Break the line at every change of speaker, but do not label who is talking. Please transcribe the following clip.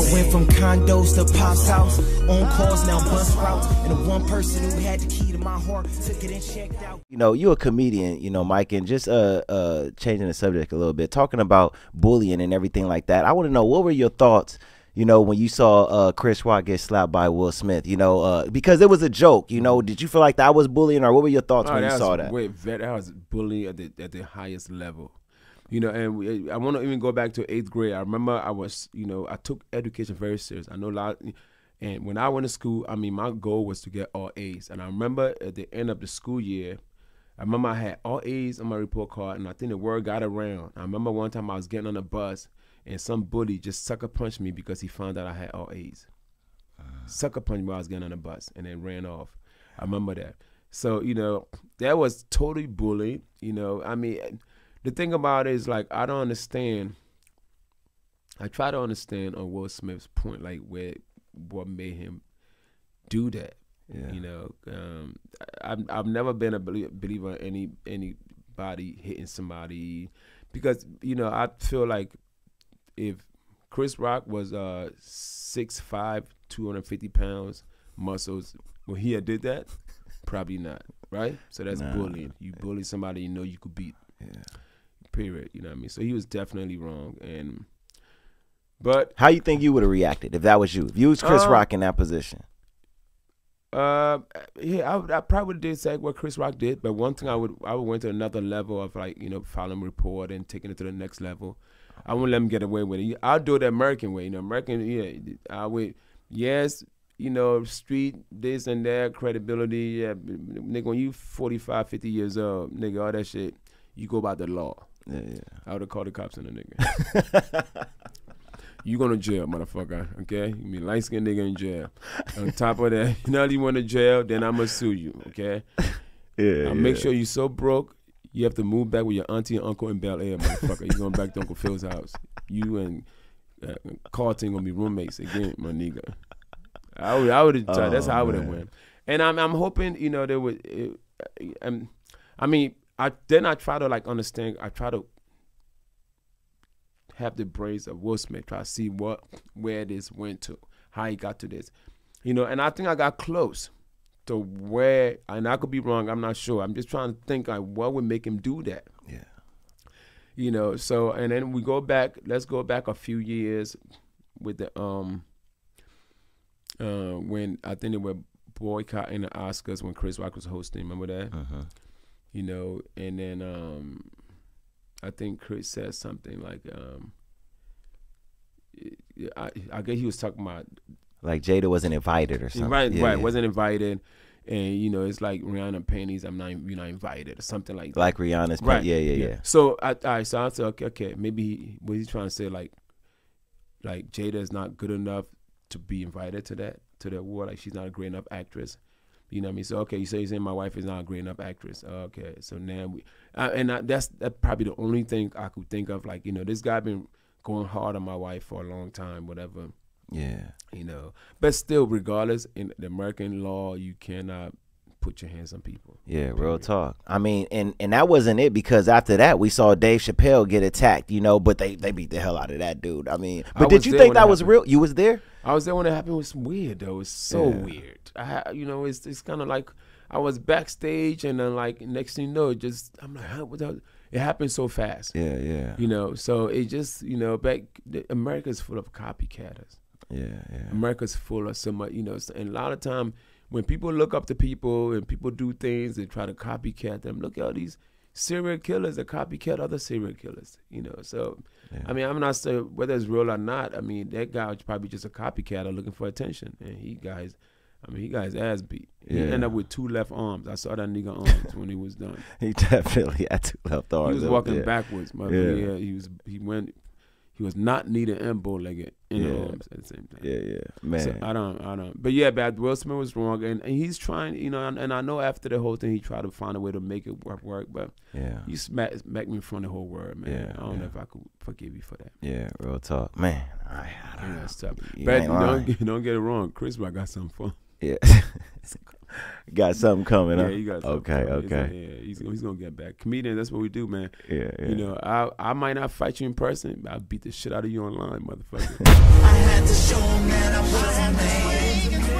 I went from condos to pop's house, on calls now bus routes, and the one person who had the key to my heart took it and checked out.
You know, you're a comedian, you know, Mike, and just uh uh changing the subject a little bit, talking about bullying and everything like that. I want to know what were your thoughts you know, when you saw uh, Chris Rock get slapped by Will Smith, you know, uh, because it was a joke, you know, did you feel like that was bullying or what were your thoughts
Oh,
when you saw
was
that?
way- that was bullying at the at the highest level. You know, and we, I want to even go back to eighth grade. I remember I was, you know, I took education very serious. I know a lot, and when I went to school, I mean, my goal was to get all A's. And I remember at the end of the school year, I remember I had all A's on my report card, and I think the word got around. I remember one time I was getting on a bus, and some bully just sucker punched me because he found out I had all A's. Ah. Sucker punched me while I was getting on the bus, and then ran off. I remember that. So you know, that was totally bullying. You know, I mean, the thing about it is like I don't understand. I try to understand on Will Smith's point, like where what made him do that.
Yeah.
You know, um, I- I've I've never been a believer in any anybody hitting somebody because you know I feel like if Chris Rock was uh 6'5", 250 pounds, muscles, well he had did that, probably not, right? So that's
Nah.
bullying. You bully somebody you know you could beat.
Yeah.
Period. You know what I mean? So he was definitely wrong, and but
How you think you would have reacted if that was you? If you was Chris
Uh,
Rock in that position?
Uh, yeah, I, would- I probably did say what Chris Rock did, but one thing I would I would went to another level of like you know filing report and taking it to the next level. I wouldn't let him get away with it. I'll do it the American way, you know. American, yeah, I would. Yes, you know, street this and that credibility. Yeah, nigga, when you 45, 50 years old, nigga, all that shit, you go by the law.
Yeah, yeah.
I would have called the cops on the nigga. you going to jail, motherfucker. Okay, you mean light skinned nigga in jail. On top of that, you know you went to jail, then I'ma sue you. Okay.
Yeah,
Now make sure you so broke, you have to move back with your auntie and uncle in Bel Air, motherfucker. you going back to Uncle Phil's house. You and uh, Carlton gonna be roommates again, my nigga. I would, I would have. tried. That's
Oh,
how I would have went. And I'm, I'm hoping, you know, there would. It, um, I mean, I then I try to like understand. I try to have the brains of Will Smith. Try to see what where this went to, how he got to this, you know. And I think I got close to where, and I could be wrong. I'm not sure. I'm just trying to think like what would make him do that
Yeah.
you know so and then we go back let's go back a few years with the um uh when i think they were boycotting the oscars when chris rock was hosting remember that
Uh-huh.
You know and then um i think chris said something like um I, I guess he was talking about
Like Jada wasn't invited or something.
right
Yeah,
right
yeah.
wasn't invited and you know it's like rihanna panties i'm not you're not invited or something like that
Like Rihanna's.
Right.
Yeah, yeah, yeah.
So I, I so I said, okay, okay, maybe he, was he trying to say like, like Jada is not good enough to be invited to that to the award? Like she's not a great enough actress. You know what I mean? So okay, you say you're saying my wife is not a great enough actress. Okay, so now we, uh, and I, that's that's probably the only thing I could think of. Like you know, this guy been going hard on my wife for a long time, whatever.
Yeah.
You know, but still, regardless, in the American law, you cannot put your hands on people.
Yeah, real talk. I mean, and and that wasn't it because after that we saw Dave Chappelle get attacked, you know, but they they beat the hell out of that dude. I mean,
I
but did you think that was
happened.
real? You was there?
I was there when it happened. It was weird though. It's so
Yeah.
weird. I you know, it's it's kind of like I was backstage and then like next thing you know, just I'm like, huh, what the? It happened so fast.
Yeah, yeah,
You know, so it just you know, back America's full of copycatters.
yeah, yeah.
America's full of so much, you know, and a lot of time when people look up to people and people do things, and try to copycat them. Look at all these serial killers that copycat other serial killers, you know. So,
Yeah.
I mean, I'm not saying whether it's real or not. I mean, that guy was probably just a copycatter looking for attention, and he guys, I mean, he got his ass beat. He ended up with two left arms. I saw that nigga arms when he was done.
He definitely had two left arms.
He was walking
there.
backwards, my
Yeah.
Yeah. he was. He went. He was not needed and bow legged in
Yeah.
the arms at the same time.
Yeah, yeah, man.
So I don't, I don't. But yeah, but Will Smith was wrong, and, and he's trying, you know, and, and I know after the whole thing, he tried to find a way to make it work, work but
yeah,
you smack, smack me in front of the whole world, man.
Yeah,
I don't
yeah.
know if I could forgive you for that.
yeah, real talk, man. I, I don't know.
that's tough.
You
but don't, don't get it wrong, Chris Rock got something fun.
Yeah. got something coming.
Yeah, you got something
okay,
coming.
okay.
He's, yeah, he's, he's, gonna get back. Comedian, that's what we do, man.
Yeah, yeah,
You know, I I might not fight you in person, but I'll beat the shit out of you online, motherfucker.